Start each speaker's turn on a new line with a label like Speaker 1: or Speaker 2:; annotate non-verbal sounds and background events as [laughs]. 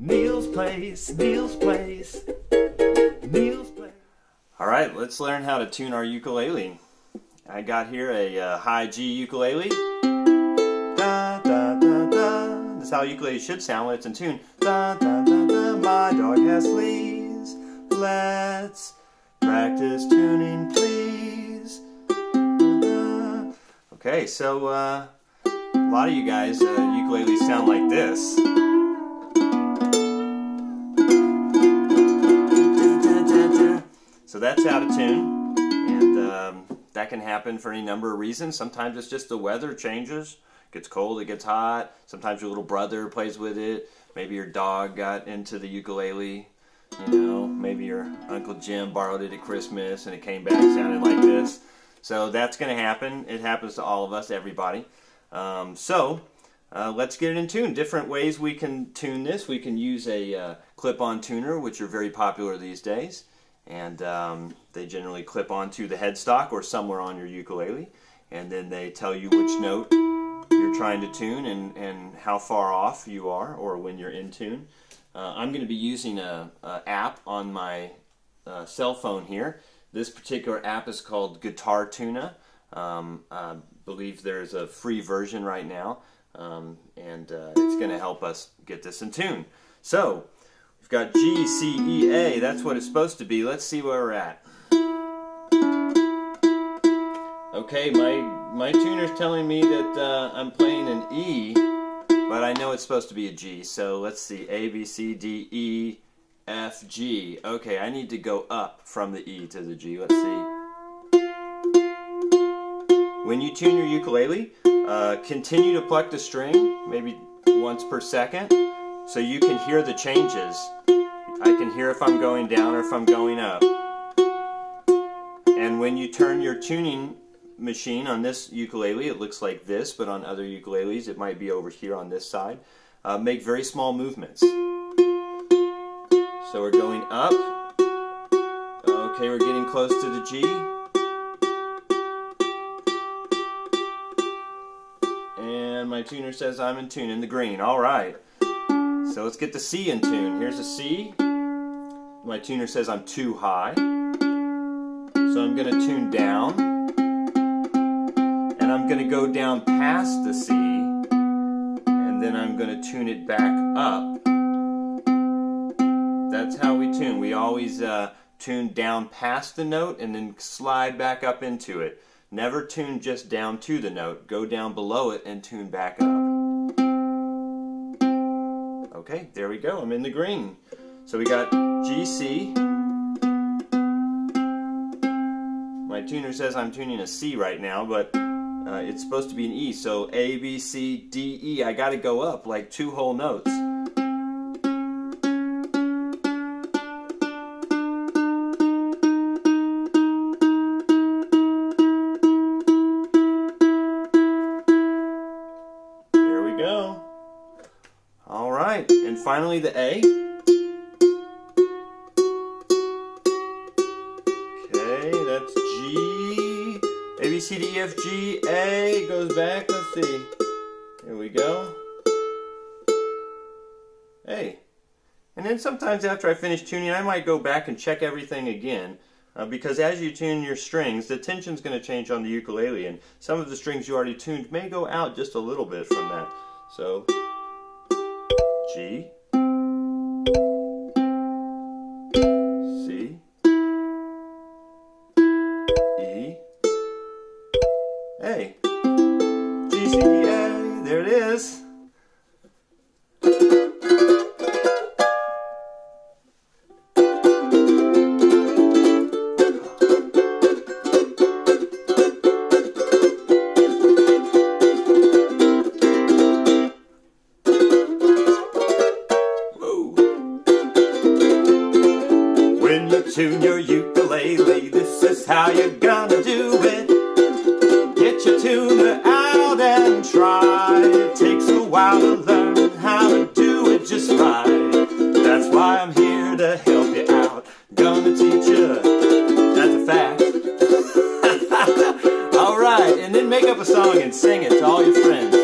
Speaker 1: Neil's Place, Neil's Place, Neil's Place.
Speaker 2: All right, let's learn how to tune our ukulele. I got here a uh, high G ukulele. Da, da, da, da. This is how ukulele should sound when it's in tune. Da, da, da, da. My dog has fleas. Let's practice tuning, please. Da. Okay, so uh, a lot of you guys, uh, ukuleles sound like this. So that's out of tune, and um, that can happen for any number of reasons. Sometimes it's just the weather changes. It gets cold, it gets hot. Sometimes your little brother plays with it. Maybe your dog got into the ukulele. You know, maybe your Uncle Jim borrowed it at Christmas and it came back sounding like this. So that's going to happen. It happens to all of us, everybody. Um, so uh, let's get it in tune. Different ways we can tune this. We can use a uh, clip-on tuner, which are very popular these days and um, they generally clip onto the headstock or somewhere on your ukulele and then they tell you which note you're trying to tune and, and how far off you are or when you're in tune. Uh, I'm going to be using a, a app on my uh, cell phone here. This particular app is called Guitar Tuna. Um, I believe there's a free version right now um, and uh, it's going to help us get this in tune. So We've got G, C, E, A. That's what it's supposed to be. Let's see where we're at. Okay, my, my tuner's telling me that uh, I'm playing an E, but I know it's supposed to be a G. So let's see. A, B, C, D, E, F, G. Okay, I need to go up from the E to the G. Let's see. When you tune your ukulele, uh, continue to pluck the string, maybe once per second so you can hear the changes. I can hear if I'm going down or if I'm going up. And when you turn your tuning machine on this ukulele, it looks like this, but on other ukuleles it might be over here on this side. Uh, make very small movements. So we're going up. Okay, we're getting close to the G. And my tuner says I'm in tune in the green. All right. So let's get the C in tune. Here's a C. My tuner says I'm too high. So I'm going to tune down. And I'm going to go down past the C. And then I'm going to tune it back up. That's how we tune. We always uh, tune down past the note and then slide back up into it. Never tune just down to the note. Go down below it and tune back up. Okay, there we go. I'm in the green. So we got G, C. My tuner says I'm tuning a C right now, but uh, it's supposed to be an E. So A, B, C, D, E. I got to go up like two whole notes. Right, and finally the A. Okay, that's G. A, B, C, D, E, F, G, A goes back. Let's see. Here we go. A. And then sometimes after I finish tuning, I might go back and check everything again. Uh, because as you tune your strings, the tension's going to change on the ukulele, and some of the strings you already tuned may go out just a little bit from that. So, G, When you tune your ukulele, this is how you're gonna do it. Get your tuner out and try. It takes a while to learn how to do it just right. That's why I'm here to help you out. Gonna teach you. That's a fact. [laughs] All right, and then make up a song and sing it to all your friends.